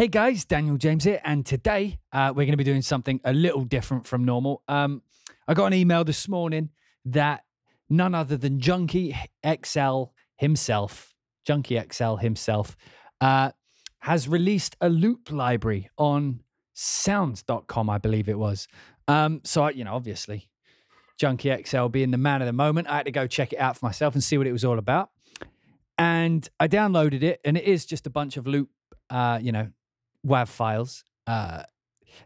Hey guys, Daniel James here, and today uh, we're going to be doing something a little different from normal. Um, I got an email this morning that none other than Junkie XL himself, Junkie XL himself, uh, has released a loop library on sounds.com, I believe it was. Um, so, I, you know, obviously, Junkie XL being the man of the moment, I had to go check it out for myself and see what it was all about. And I downloaded it, and it is just a bunch of loop, uh, you know, WAV files. Uh,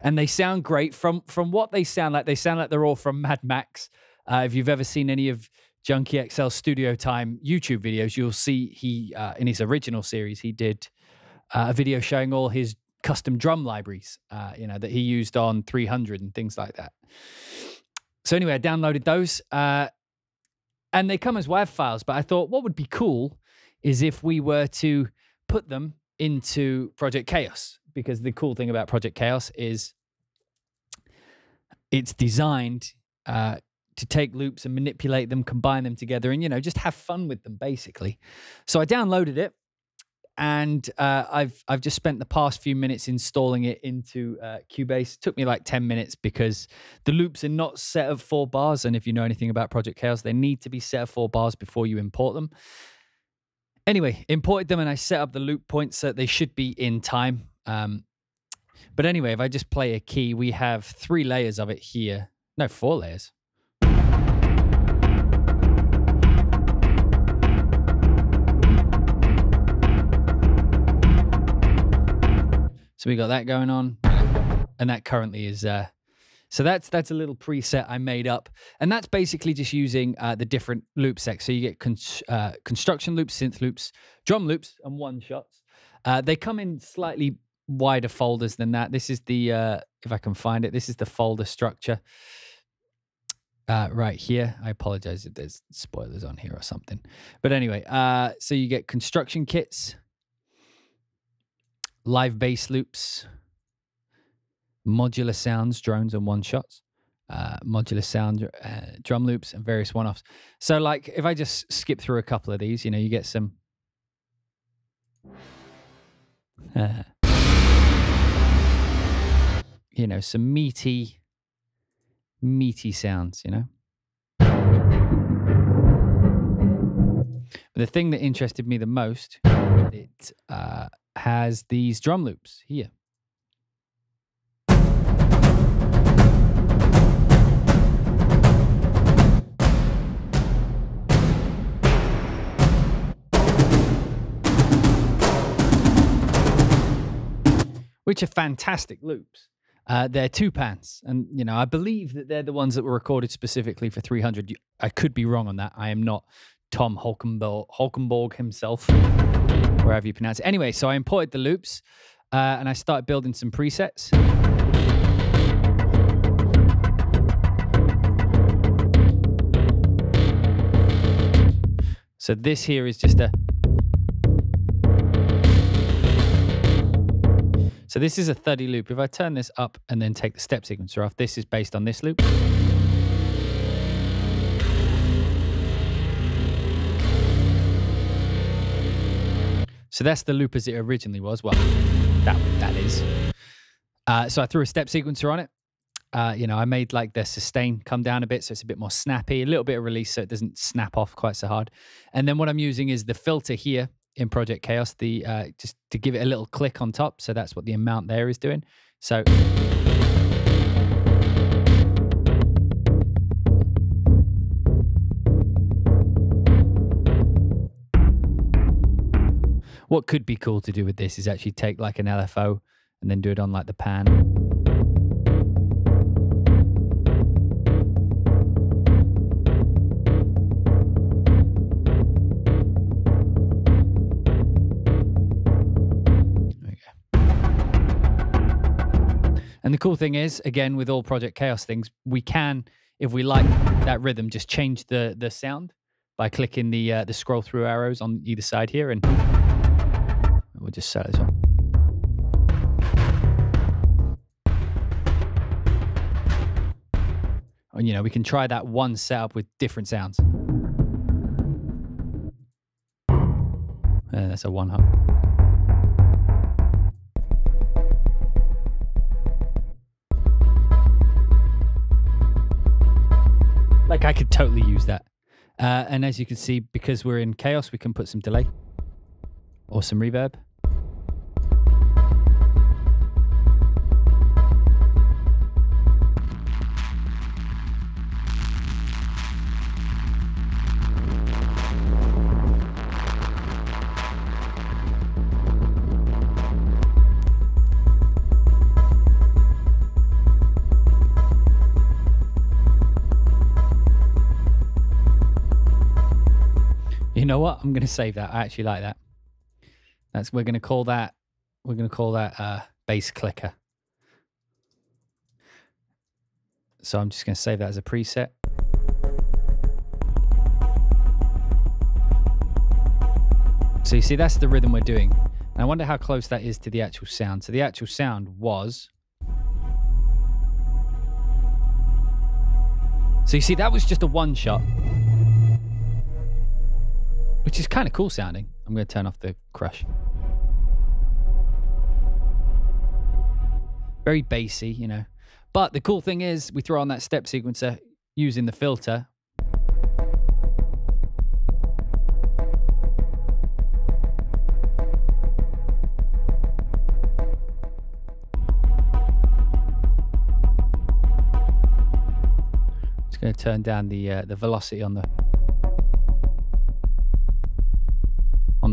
and they sound great from from what they sound like. They sound like they're all from Mad Max. Uh, if you've ever seen any of Junkie XL Studio Time YouTube videos, you'll see he uh, in his original series he did uh, a video showing all his custom drum libraries, uh, you know, that he used on 300 and things like that. So anyway, I downloaded those, uh, and they come as WAV files. But I thought what would be cool is if we were to put them into Project Chaos, because the cool thing about Project Chaos is it's designed uh, to take loops and manipulate them, combine them together, and you know just have fun with them, basically. So I downloaded it, and uh, I've I've just spent the past few minutes installing it into uh, Cubase. It took me like ten minutes because the loops are not set of four bars, and if you know anything about Project Chaos, they need to be set of four bars before you import them. Anyway, imported them and I set up the loop points so they should be in time. Um, but anyway, if I just play a key, we have three layers of it here. No, four layers. So we got that going on, and that currently is. Uh, so that's that's a little preset I made up, and that's basically just using uh, the different loop sets. So you get con- uh, construction loops, synth loops, drum loops, and one shots. Uh, they come in slightly wider folders than that. This is the uh, if I can find it. This is the folder structure. Uh, right here. I apologize if there's spoilers on here or something. But anyway, uh, so you get construction kits, live bass loops, modular sounds, drones, and one shots, uh, modular sound, uh, drum loops, and various one offs. So, like, if I just skip through a couple of these, you know, you get some. You know, some meaty, meaty sounds, you know. But the thing that interested me the most, it uh, has these drum loops here. Which are fantastic loops. Uh, they're two pans, and you know I believe that they're the ones that were recorded specifically for 300. I could be wrong on that. I am not Tom Holkenborg, Holkenborg himself, wherever you pronounce it. Anyway, so I imported the loops uh, and I started building some presets. So this here is just a So this is a 30 loop. If I turn this up and then take the step sequencer off, this is based on this loop. So that's the loop as it originally was. Well, that that is. Uh, so I threw a step sequencer on it. Uh, you know, I made like the sustain come down a bit, so it's a bit more snappy, a little bit of release, so it doesn't snap off quite so hard. And then what I'm using is the filter here in Project Chaos, the uh, just to give it a little click on top. So that's what the amount there is doing. So. What could be cool to do with this is actually take like an LFO and then do it on like the pan. The cool thing is, again, with all Project Chaos things, we can, if we like that rhythm, just change the the sound by clicking the uh, the scroll through arrows on either side here, and we'll just set this on. And you know, we can try that one setup with different sounds. Uh, that's a one hop. Like I could totally use that. Uh, and as you can see, because we're in chaos, we can put some delay or some reverb. Know what? I'm going to save that. I actually like that. That's we're going to call that we're going to call that uh, bass clicker. So I'm just going to save that as a preset. So you see, that's the rhythm we're doing. And I wonder how close that is to the actual sound. So the actual sound was. So you see, that was just a one shot which is kind of cool sounding. I'm going to turn off the crush. Very bassy, you know. But the cool thing is, we throw on that step sequencer using the filter. Just going to turn down the uh, the velocity on the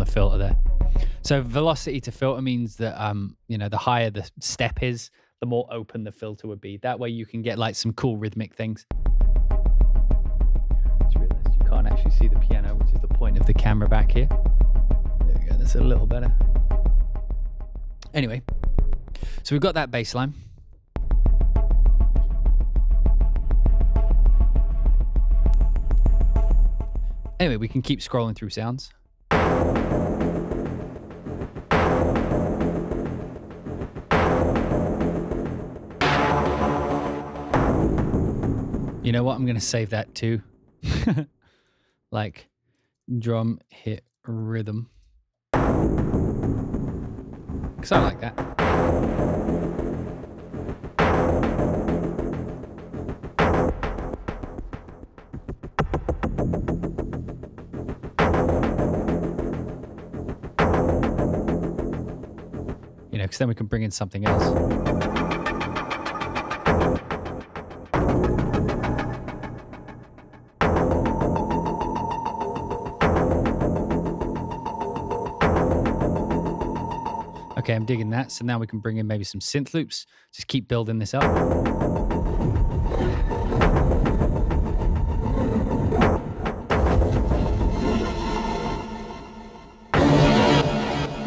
the filter there. So velocity to filter means that um, you know, the higher the step is, the more open the filter would be. That way you can get like some cool rhythmic things. Just realized you can't actually see the piano, which is the point of the camera back here. There we go, that's a little better. Anyway, so we've got that bass line. Anyway, we can keep scrolling through sounds. You know what? I'm going to save that too. like drum hit rhythm. Because I like that. You know, because then we can bring in something else. Digging that. So now we can bring in maybe some synth loops. Just keep building this up.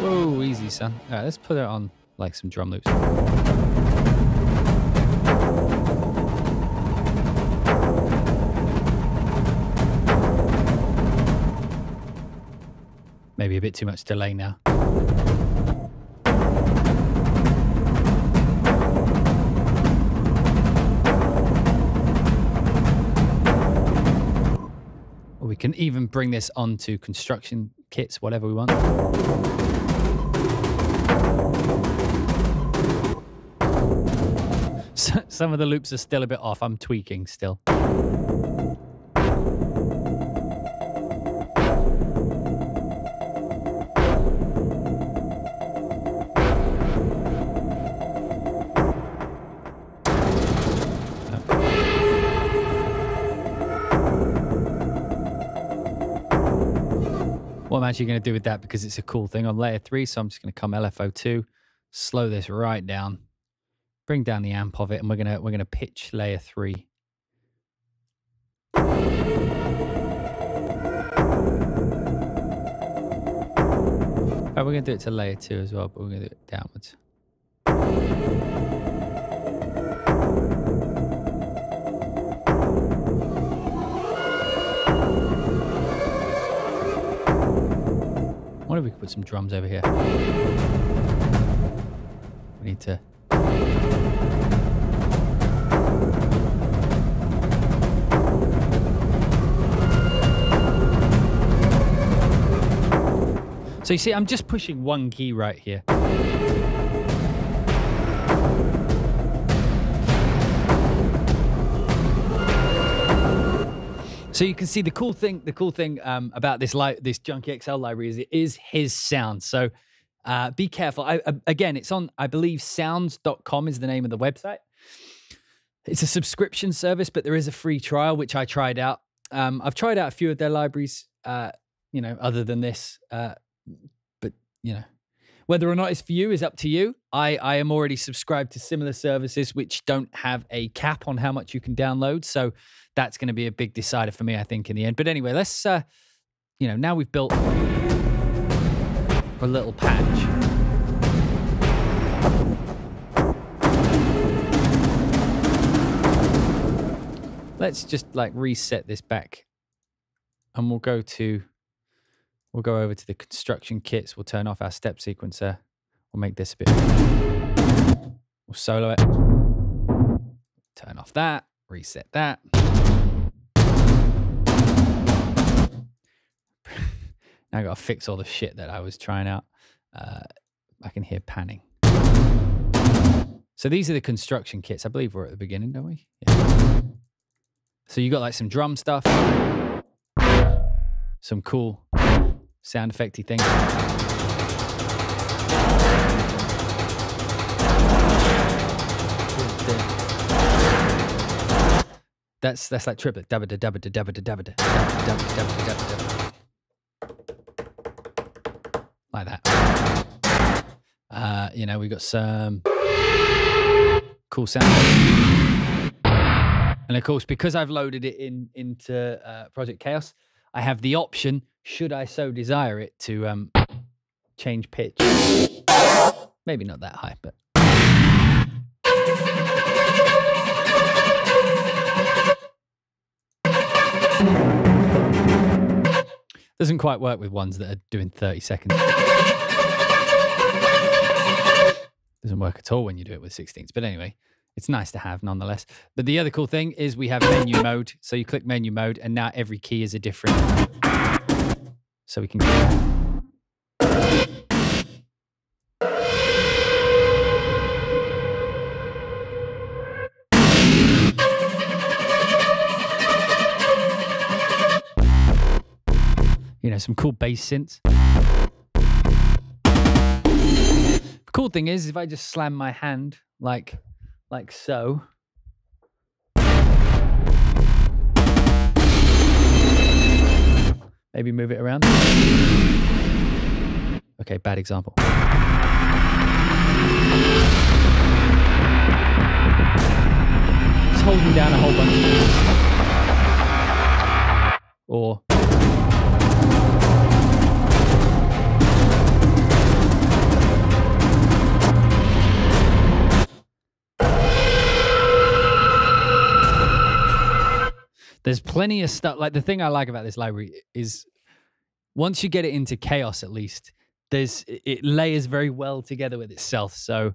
Whoa, easy, son. All right, let's put it on like some drum loops. Maybe a bit too much delay now. Can even bring this onto construction kits, whatever we want. some of the loops are still a bit off. I'm tweaking still. Actually going to do with that because it's a cool thing on layer three. So I'm just going to come LFO2, slow this right down, bring down the amp of it, and we're gonna we're gonna pitch layer three. Right, we're gonna do it to layer two as well, but we're gonna do it downwards. Wonder if we could put some drums over here. We need to... So you see, I'm just pushing one key right here. So you can see the cool thing. The cool thing um, about this li- this Junkie XL library is it is his sound. So uh, be careful. I, uh, again, it's on. I believe sounds.com is the name of the website. It's a subscription service, but there is a free trial which I tried out. Um, I've tried out a few of their libraries. Uh, you know, other than this, uh, but you know, whether or not it's for you is up to you. I, I am already subscribed to similar services which don't have a cap on how much you can download. So that's going to be a big decider for me, I think, in the end. But anyway, let's, uh, you know, now we've built a little patch. Let's just like reset this back and we'll go to, we'll go over to the construction kits. We'll turn off our step sequencer. We'll make this a bit, we'll solo it. Turn off that, reset that. I got to fix all the shit that I was trying out. Uh, I can hear panning. So these are the construction kits. I believe we're at the beginning, don't we? Yeah. So you got like some drum stuff, some cool sound effecty things. That's that's like triplet. Da da da da like that. Uh, you know, we got some cool sound. And of course, because I've loaded it in into uh, Project Chaos, I have the option, should I so desire it, to um, change pitch. Maybe not that high, but. Doesn't quite work with ones that are doing 30 seconds. Doesn't work at all when you do it with 16s. But anyway, it's nice to have nonetheless. But the other cool thing is we have menu mode. So you click menu mode and now every key is a different. So we can. you know, some cool bass synths. Cool thing is, if I just slam my hand like, like so. Maybe move it around. Okay, bad example. It's holding down a whole bunch of keys. Or There's plenty of stuff. Like the thing I like about this library is once you get it into chaos, at least there's it layers very well together with itself. So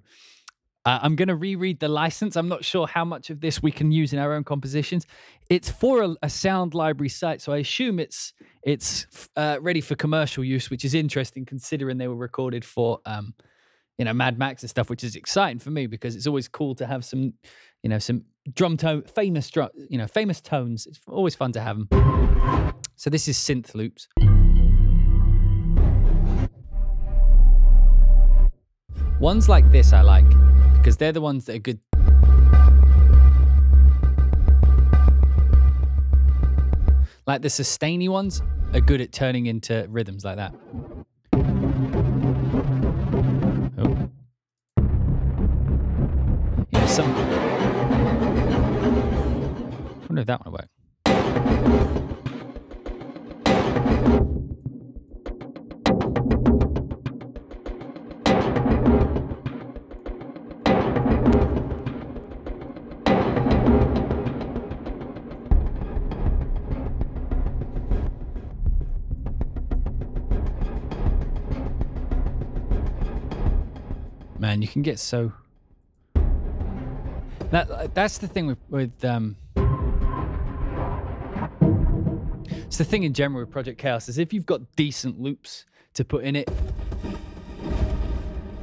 uh, I'm going to reread the license. I'm not sure how much of this we can use in our own compositions. It's for a, a sound library site, so I assume it's it's uh, ready for commercial use, which is interesting considering they were recorded for um, you know Mad Max and stuff, which is exciting for me because it's always cool to have some you know some drum tone, famous drum, you know, famous tones. It's always fun to have them. So this is synth loops. Ones like this I like because they're the ones that are good. Like the sustainy ones are good at turning into rhythms like that. Some wonder if that one will. Man, you can get so that, uh, that's the thing with, with um, it's the thing in general with Project Chaos is if you've got decent loops to put in it,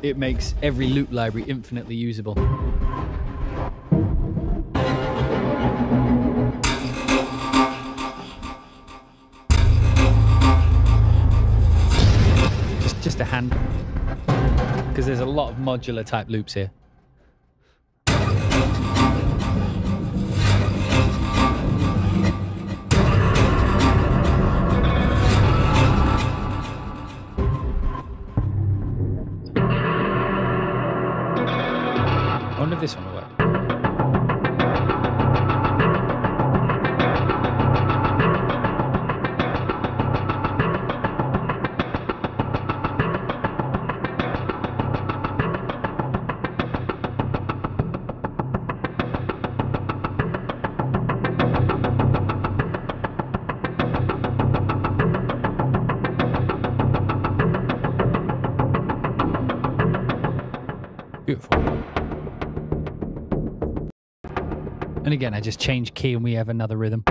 it makes every loop library infinitely usable. Just, just a hand, because there's a lot of modular type loops here. Again, I just change key and we have another rhythm.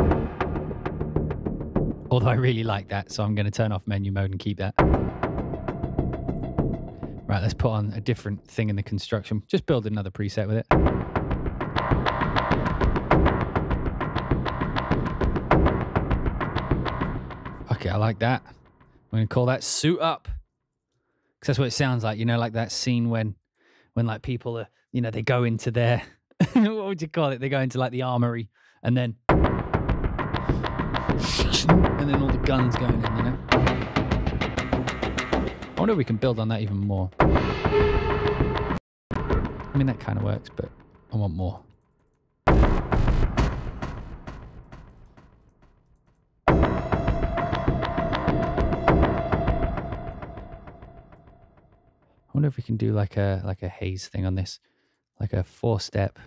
Although I really like that, so I'm going to turn off menu mode and keep that. Right, let's put on a different thing in the construction. Just build another preset with it. Okay, I like that. I'm going to call that suit up. Because that's what it sounds like, you know, like that scene when when like people are, you know, they go into their what would you call it? They go into like the armory and then and then all the guns going in, you know. I wonder if we can build on that even more. I mean that kind of works, but I want more. I wonder if we can do like a like a haze thing on this, like a four step.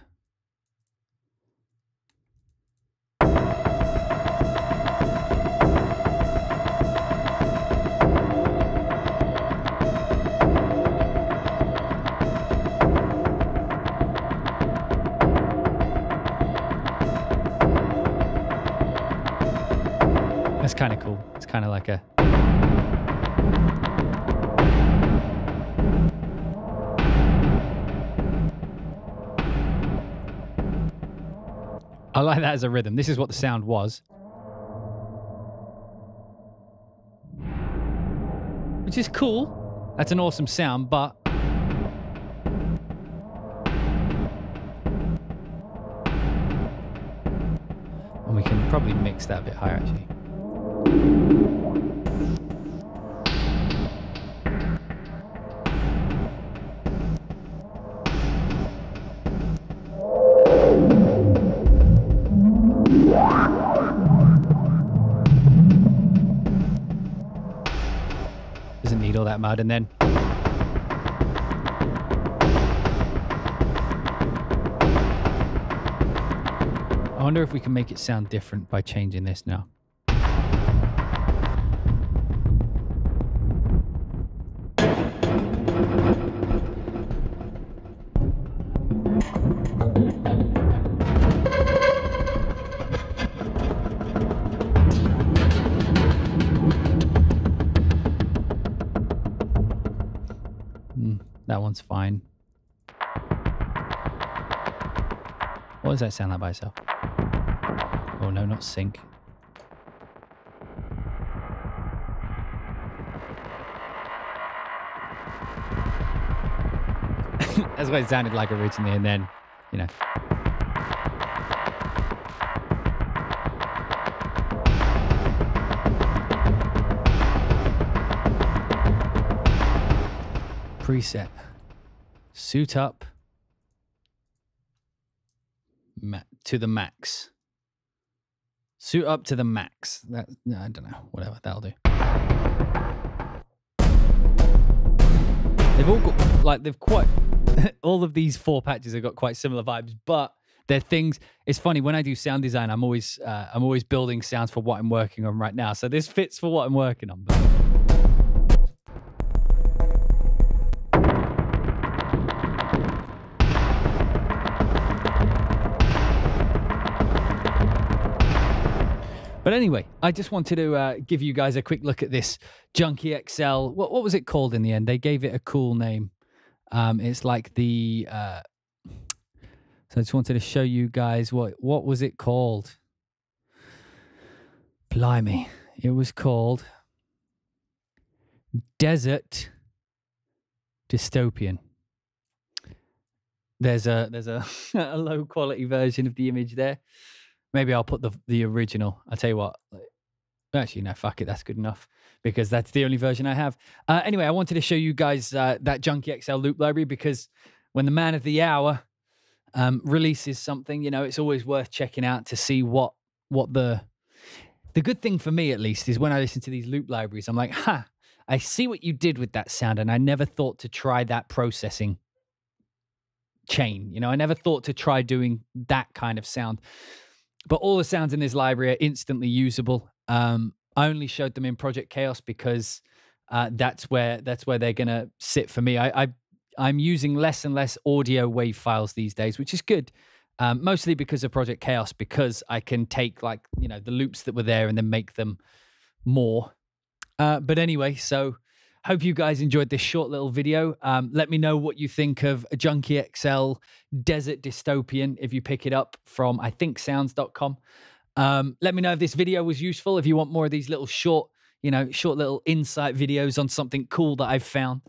Kind of cool. It's kind of like a I like that as a rhythm. This is what the sound was. Which is cool. That's an awesome sound, but and we can probably mix that a bit higher actually. Doesn't need all that mud and then I wonder if we can make it sound different by changing this now. Hmm, that one's fine. What does that sound like by itself? Oh no, not sync. That's what it sounded like originally, and then, you know. Preset. Suit up. Ma- to the max. Suit up to the max. That I don't know. Whatever. That'll do. They've all got like they've quite all of these four patches have got quite similar vibes, but they're things. It's funny when I do sound design. I'm always uh, I'm always building sounds for what I'm working on right now. So this fits for what I'm working on. But But anyway, I just wanted to uh, give you guys a quick look at this Junkie XL. What, what was it called in the end? They gave it a cool name. Um, it's like the. Uh, so I just wanted to show you guys what what was it called. Blimey, it was called Desert dystopian. There's a there's a, a low quality version of the image there. Maybe I'll put the the original. I'll tell you what. Actually, no, fuck it. That's good enough because that's the only version I have. Uh, anyway, I wanted to show you guys uh, that Junkie XL loop library because when the man of the hour um, releases something, you know, it's always worth checking out to see what what the the good thing for me at least is when I listen to these loop libraries, I'm like, ha, I see what you did with that sound, and I never thought to try that processing chain. You know, I never thought to try doing that kind of sound. But all the sounds in this library are instantly usable. Um, I only showed them in Project Chaos because uh, that's where that's where they're gonna sit for me. I, I I'm using less and less audio wave files these days, which is good. Um, mostly because of Project Chaos, because I can take like you know the loops that were there and then make them more. Uh, but anyway, so hope you guys enjoyed this short little video. Um, let me know what you think of Junkie XL Desert Dystopian if you pick it up from I think sounds.com. Um, let me know if this video was useful. If you want more of these little short, you know, short little insight videos on something cool that I've found,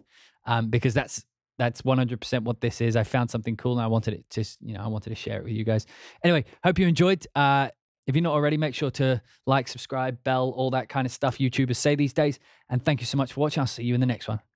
um, because that's that's 100% what this is. I found something cool and I wanted it to, you know, I wanted to share it with you guys. Anyway, hope you enjoyed. Uh, if you're not already, make sure to like, subscribe, bell, all that kind of stuff YouTubers say these days. And thank you so much for watching. I'll see you in the next one.